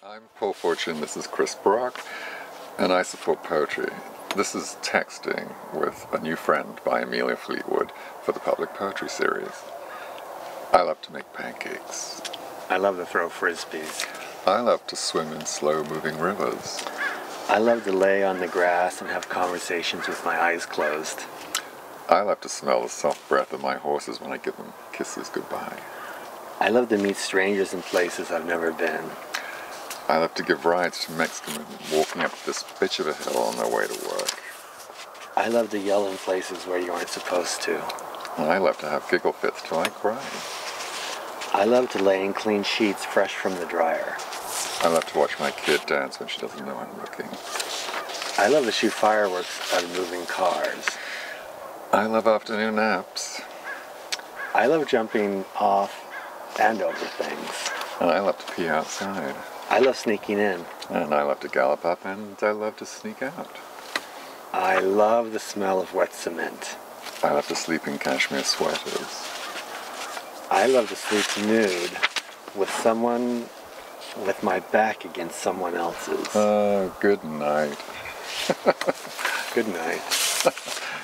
I'm Paul Fortune, this is Chris Braque, and I support poetry. This is Texting with a New Friend by Amelia Fleetwood for the Public Poetry Series. I love to make pancakes. I love to throw frisbees. I love to swim in slow moving rivers. I love to lay on the grass and have conversations with my eyes closed. I love to smell the soft breath of my horses when I give them kisses goodbye. I love to meet strangers in places I've never been. I love to give rides to Mexican women walking up this bitch of a hill on their way to work. I love to yell in places where you aren't supposed to. And I love to have giggle fits till I cry. I love to lay in clean sheets fresh from the dryer. I love to watch my kid dance when she doesn't know I'm looking. I love to shoot fireworks out of moving cars. I love afternoon naps. I love jumping off and over things. And I love to pee outside. I love sneaking in. And I love to gallop up and I love to sneak out. I love the smell of wet cement. I love to sleep in cashmere sweaters. I love to sleep nude with someone with my back against someone else's. Oh, good night. Good night.